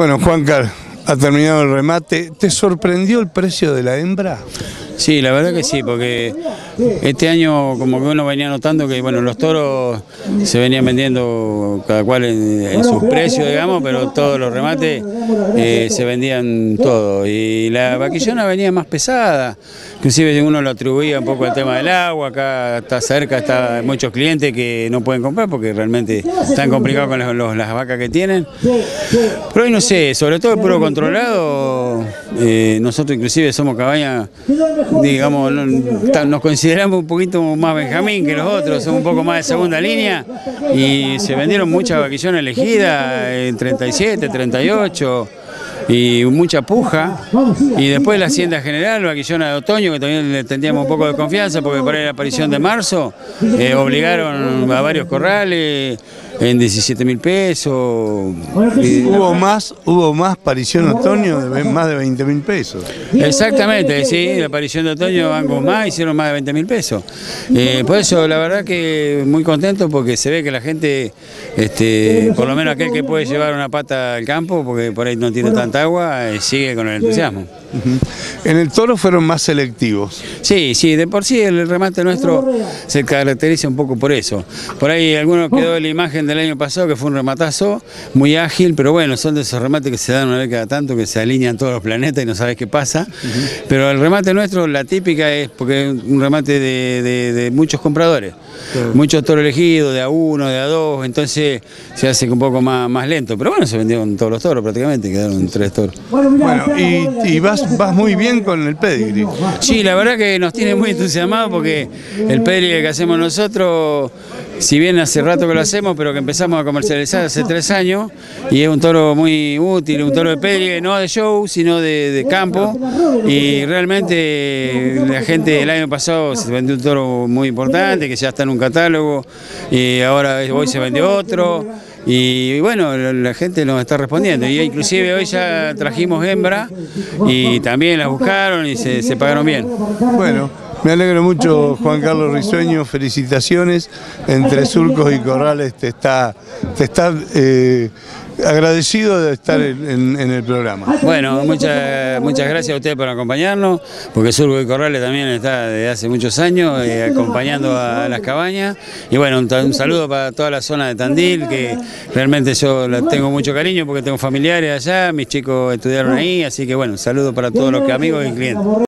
Bueno, Juan Carlos, ha terminado el remate. ¿Te sorprendió el precio de la hembra? Sí, la verdad que sí, porque este año como que uno venía notando que bueno los toros se venían vendiendo cada cual en, sus precios, digamos, pero todos los remates eh, se vendían todo. Y la vaquillona venía más pesada, inclusive uno lo atribuía un poco al tema del agua, acá está cerca, está muchos clientes que no pueden comprar porque realmente están complicados con las vacas que tienen. Pero hoy no sé, sobre todo el puro controlado, eh, nosotros inclusive somos cabaña digamos, nos consideramos un poquito más Benjamín que los otros, son un poco más de segunda línea y se vendieron muchas vaquillones elegidas en 37, 38 y mucha puja. Y después la Hacienda General, vaquillona de otoño, que también le tendríamos un poco de confianza porque por la aparición de marzo eh, obligaron a varios corrales en 17 mil pesos. hubo más, hubo más aparición otoño de más de 20 mil pesos. Exactamente, sí, la aparición de otoño van con más, hicieron más de 20 mil pesos. Eh, por eso la verdad que muy contento porque se ve que la gente, este, por lo menos aquel que puede llevar una pata al campo, porque por ahí no tiene tanta agua, eh, sigue con el entusiasmo. En el toro fueron más selectivos. Sí, sí, de por sí el remate nuestro se caracteriza un poco por eso. Por ahí algunos quedó la imagen del año pasado que fue un rematazo muy ágil, pero bueno, son de esos remates que se dan una vez cada tanto, que se alinean todos los planetas y no sabes qué pasa. Pero el remate nuestro, la típica es porque es un remate de, muchos compradores. Muchos toros elegidos, de a uno, de a dos, entonces se hace un poco más, más lento. Pero bueno, se vendieron todos los toros prácticamente, quedaron tres toros. Bueno, y, vas, vas muy bien con el pedigree. Sí, la verdad que nos tiene muy entusiasmados porque el pedigree que hacemos nosotros, si bien hace rato que lo hacemos, pero que empezamos a comercializar hace tres años, y es un toro muy útil, un toro de pedigree, no de show, sino de, campo, y realmente la gente el año pasado se vendió un toro muy importante, que ya está en un catálogo, y ahora hoy se vendió otro, y bueno, la gente nos está respondiendo. Y inclusive hoy ya trajimos hembra y también las buscaron y se, pagaron bien. Bueno, me alegro mucho Juan Carlos Risueño, felicitaciones. Entre surcos y corrales te está, te está eh, agradecido de estar en, el programa. Bueno, muchas muchas gracias a ustedes por acompañarnos, porque Surco y Corrales también está desde hace muchos años eh, acompañando a las cabañas. Y bueno, un, saludo para toda la zona de Tandil, que realmente yo tengo mucho cariño porque tengo familiares allá, mis chicos estudiaron ahí, así que bueno, saludo para todos los amigos y clientes.